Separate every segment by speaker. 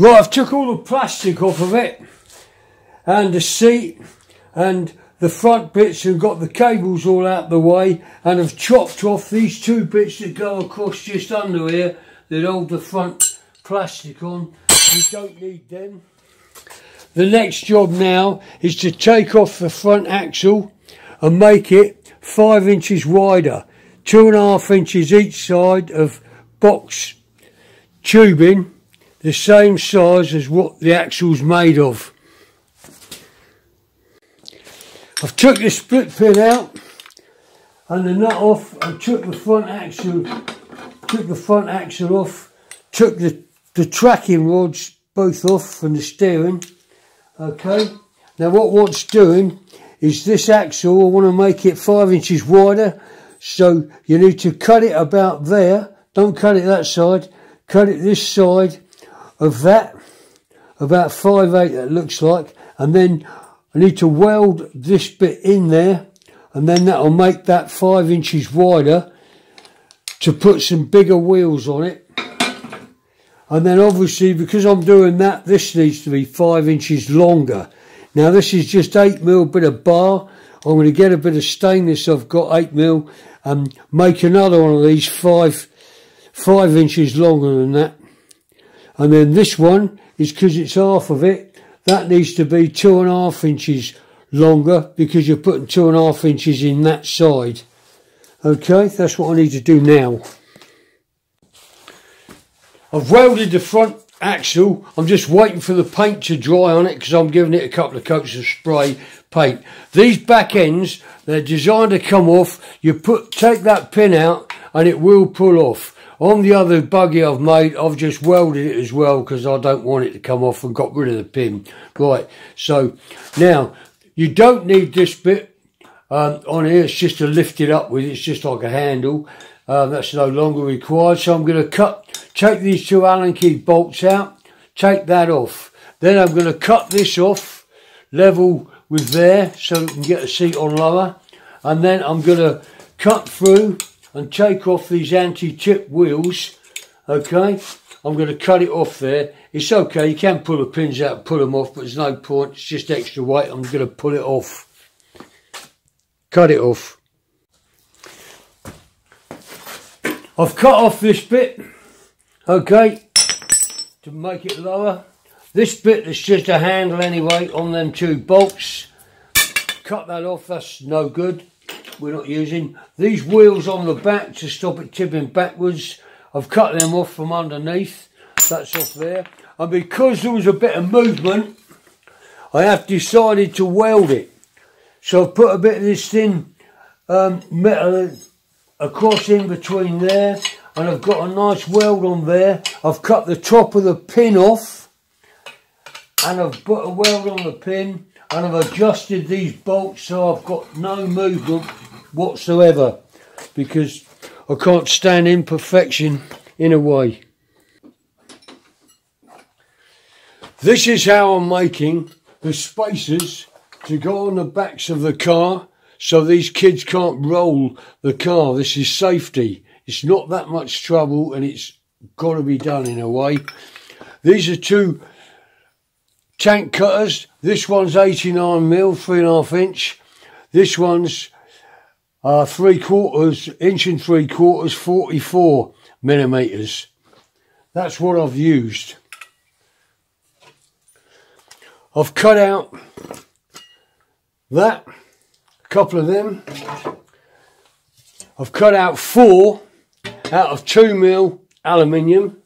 Speaker 1: Right, I've took all the plastic off of it and the seat and the front bits and got the cables all out the way and have chopped off these two bits that go across just under here that hold the front plastic on. You don't need them. The next job now is to take off the front axle and make it five inches wider, two and a half inches each side of box tubing, the same size as what the axle's made of. I've took the split pin out and the nut off. And took the front axle took the front axle off took the the tracking rods both off from the steering. Okay? Now what what's doing is this axle I want to make it five inches wider. So you need to cut it about there. Don't cut it that side. Cut it this side of that about five eight that looks like and then I need to weld this bit in there and then that'll make that five inches wider to put some bigger wheels on it. And then obviously because I'm doing that this needs to be five inches longer. Now this is just eight mil bit of bar. I'm going to get a bit of stainless. I've got eight mil and make another one of these five five inches longer than that and then this one is because it's half of it that needs to be two and a half inches longer because you're putting two and a half inches in that side. Okay, that's what I need to do now. I've welded the front axle. I'm just waiting for the paint to dry on it because I'm giving it a couple of coats of spray paint. These back ends, they're designed to come off. You put take that pin out and it will pull off. On the other buggy I've made, I've just welded it as well because I don't want it to come off and got rid of the pin. Right, so now you don't need this bit um, on here. It's just to lift it up with. It's just like a handle. Um, that's no longer required. So I'm going to cut, take these two Allen key bolts out, take that off. Then I'm going to cut this off level with there so we can get the seat on lower. And then I'm going to cut through and take off these anti-tip wheels okay? I'm going to cut it off there. It's okay you can pull the pins out and pull them off but there's no point it's just extra weight I'm going to pull it off. Cut it off. I've cut off this bit okay to make it lower. This bit is just a handle anyway on them two bolts. Cut that off that's no good we're not using. These wheels on the back to stop it tipping backwards, I've cut them off from underneath. That's off there. And because there was a bit of movement, I have decided to weld it. So I've put a bit of this thin um, metal across in between there and I've got a nice weld on there. I've cut the top of the pin off and I've put a weld on the pin and I've adjusted these bolts so I've got no movement whatsoever because I can't stand imperfection in a way. This is how I'm making the spacers to go on the backs of the car so these kids can't roll the car. This is safety. It's not that much trouble and it's got to be done in a way. These are two tank cutters. This one's 89 mil, three and a half inch. This one's uh, three quarters, inch and three quarters, 44 millimeters. That's what I've used. I've cut out that, a couple of them. I've cut out four out of two mil aluminium.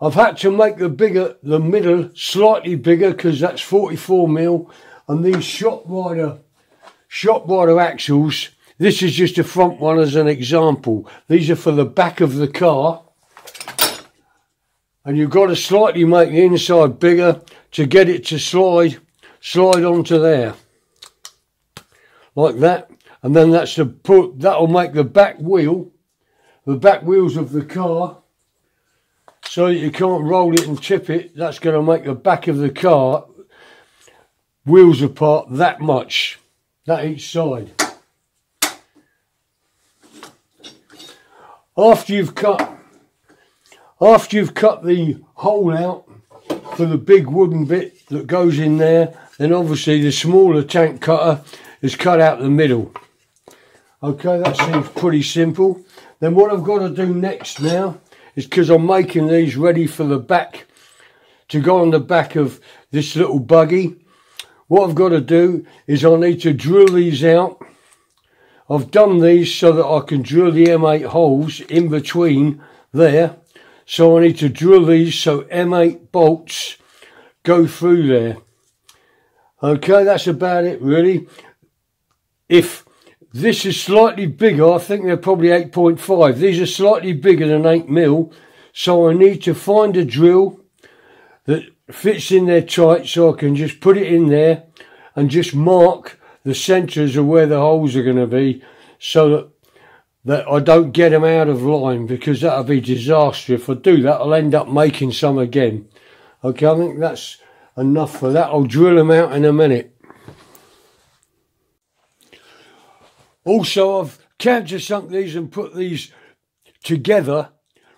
Speaker 1: I've had to make the bigger, the middle slightly bigger because that's 44 mil and these Shoprider Shop rider axles. This is just a front one as an example. These are for the back of the car. And you've got to slightly make the inside bigger to get it to slide, slide onto there. Like that. And then that's the put, that'll make the back wheel, the back wheels of the car, so that you can't roll it and tip it. That's going to make the back of the car wheels apart that much that each side. After you've cut, after you've cut the hole out for the big wooden bit that goes in there, then obviously the smaller tank cutter is cut out the middle. Okay, that seems pretty simple. Then what I've got to do next now is because I'm making these ready for the back, to go on the back of this little buggy. What I've got to do is I need to drill these out. I've done these so that I can drill the M8 holes in between there. So I need to drill these so M8 bolts go through there. Okay, that's about it really. If this is slightly bigger. I think they're probably 8.5. These are slightly bigger than 8 mil. So I need to find a drill that fits in there tight so I can just put it in there and just mark the centres of where the holes are going to be so that that I don't get them out of line because that'll be disaster. If I do that, I'll end up making some again. Okay, I think that's enough for that. I'll drill them out in a minute. Also, I've countersunk these and put these together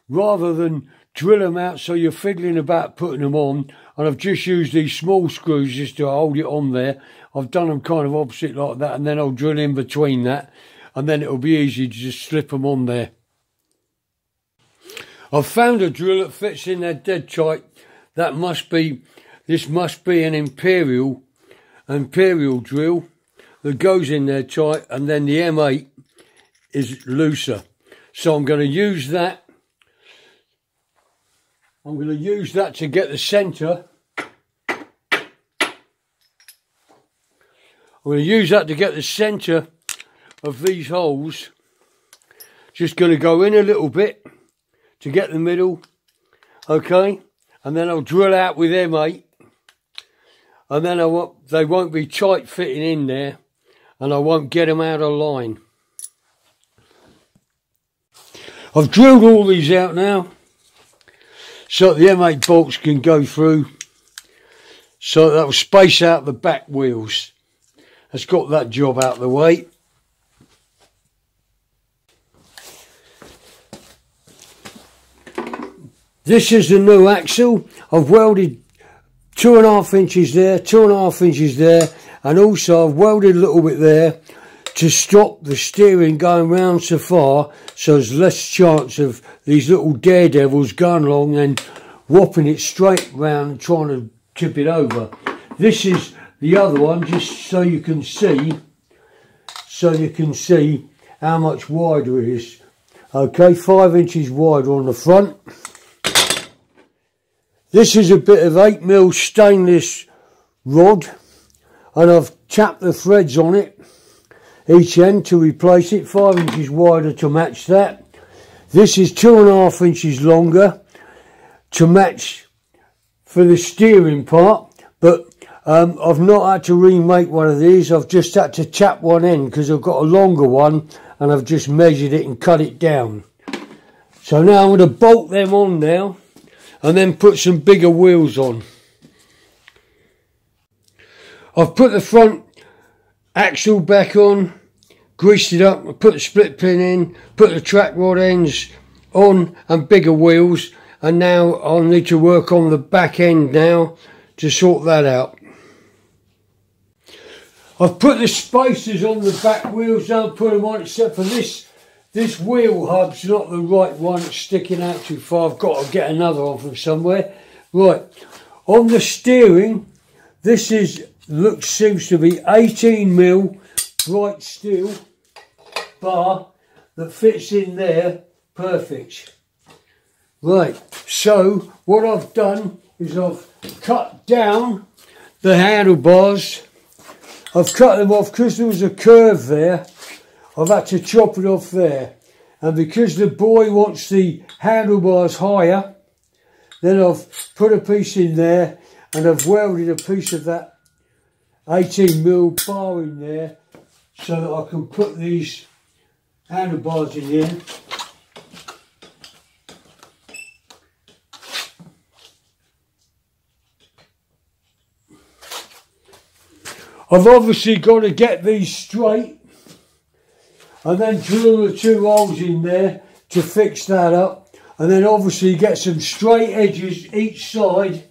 Speaker 1: rather than drill them out so you're fiddling about putting them on. And I've just used these small screws just to hold it on there. I've done them kind of opposite like that and then I'll drill in between that and then it'll be easy to just slip them on there. I've found a drill that fits in there dead tight. That must be, this must be an Imperial, Imperial drill that goes in there tight and then the M8 is looser. So I'm going to use that. I'm going to use that to get the centre. I'm going to use that to get the centre of these holes. Just going to go in a little bit to get the middle. Okay. And then I'll drill out with M8. And then I won't, they won't be tight fitting in there and I won't get them out of line. I've drilled all these out now so the M8 bolts can go through so that will space out the back wheels. That's got that job out of the way. This is the new axle. I've welded two and a half inches there, two and a half inches there, and also I've welded a little bit there to stop the steering going round so far so there's less chance of these little daredevils going along and whopping it straight round trying to tip it over. This is the other one just so you can see so you can see how much wider it is. Okay, five inches wider on the front. This is a bit of 8mm stainless rod and I've tapped the threads on it each end to replace it five inches wider to match that. This is two and a half inches longer to match for the steering part but um, I've not had to remake one of these. I've just had to tap one end because I've got a longer one and I've just measured it and cut it down. So now I'm going to bolt them on now and then put some bigger wheels on I've put the front axle back on, greased it up, I put the split pin in, put the track rod ends on and bigger wheels and now I'll need to work on the back end now to sort that out. I've put the spacers on the back wheels, don't put them on except for this this wheel hub's not the right one, it's sticking out too far, I've got to get another one from somewhere. Right, on the steering, this is looks seems to be 18 mil bright steel bar that fits in there perfect. Right, so what I've done is I've cut down the handlebars. I've cut them off because there was a curve there. I've had to chop it off there. And because the boy wants the handlebars higher, then I've put a piece in there and I've welded a piece of that 18 mil bar in there so that I can put these handlebars in here. I've obviously got to get these straight and then drill the two holes in there to fix that up and then obviously get some straight edges each side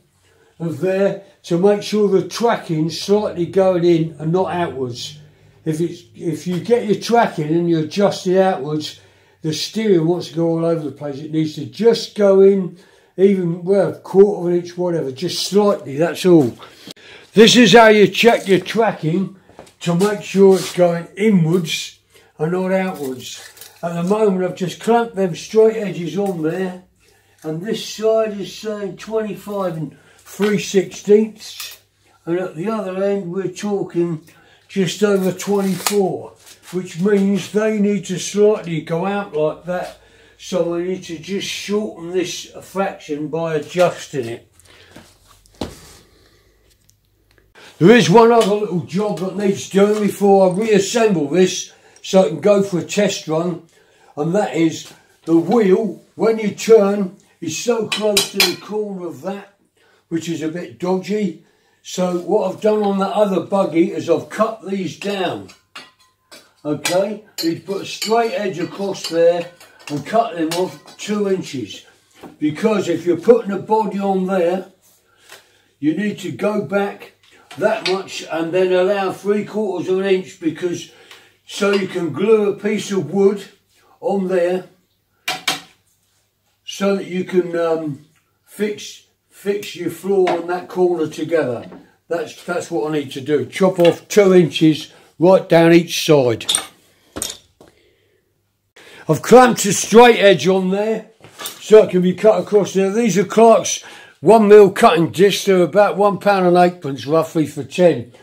Speaker 1: of there to make sure the tracking's slightly going in and not outwards. If it's if you get your tracking and you adjust it outwards, the steering wants to go all over the place. It needs to just go in, even well, quarter of an inch, whatever, just slightly. That's all. This is how you check your tracking to make sure it's going inwards and not outwards. At the moment, I've just clamped them straight edges on there, and this side is saying 25 and 3 sixteenths, and at the other end, we're talking just over 24, which means they need to slightly go out like that. So we need to just shorten this fraction by adjusting it. There is one other little job that needs doing before I reassemble this so I can go for a test run and that is the wheel when you turn is so close to the corner of that which is a bit dodgy. So what I've done on that other buggy is I've cut these down okay? You put a straight edge across there and cut them off two inches. Because if you're putting a body on there you need to go back that much and then allow three quarters of an inch because so you can glue a piece of wood on there so that you can um, fix fix your floor and that corner together. That's that's what I need to do. Chop off two inches right down each side. I've clamped a straight edge on there so it can be cut across there. These are Clarke's one mil cutting discs. They're about one pound and eightpence roughly for ten.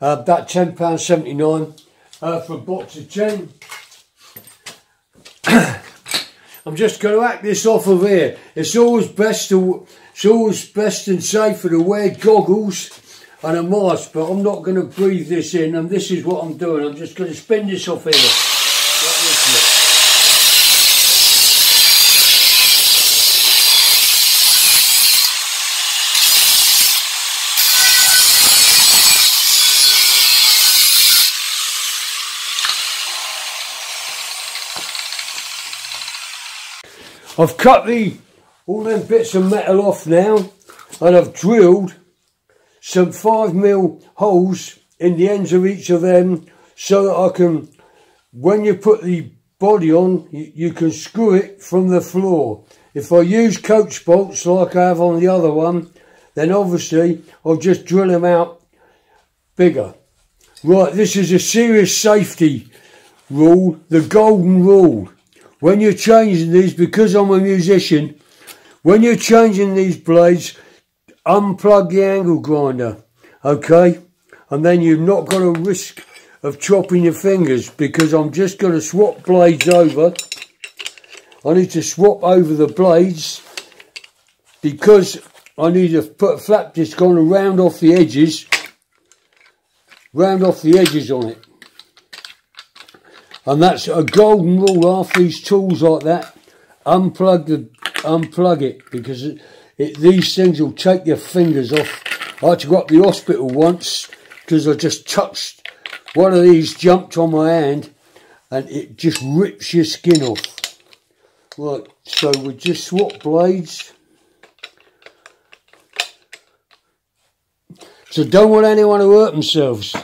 Speaker 1: Uh, about ten pound seventy nine uh, for a box of ten. I'm just going to act this off of here. It's always best to, it's always best and safer to wear goggles and a mask, but I'm not going to breathe this in, and this is what I'm doing. I'm just going to spin this off here. I've cut the all them bits of metal off now and I've drilled some 5 mil holes in the ends of each of them so that I can, when you put the body on, you, you can screw it from the floor. If I use coach bolts like I have on the other one, then obviously I'll just drill them out bigger. Right, this is a serious safety rule, the golden rule when you're changing these, because I'm a musician, when you're changing these blades, unplug the angle grinder, okay? And then you've not got a risk of chopping your fingers because I'm just going to swap blades over. I need to swap over the blades because I need to put a flap disc on to round off the edges, round off the edges on it. And that's a golden rule after these tools like that. Unplug the, unplug it because it, it, these things will take your fingers off. I had to go up the hospital once because I just touched one of these jumped on my hand and it just rips your skin off. Right, so we just swap blades. So don't want anyone to hurt themselves.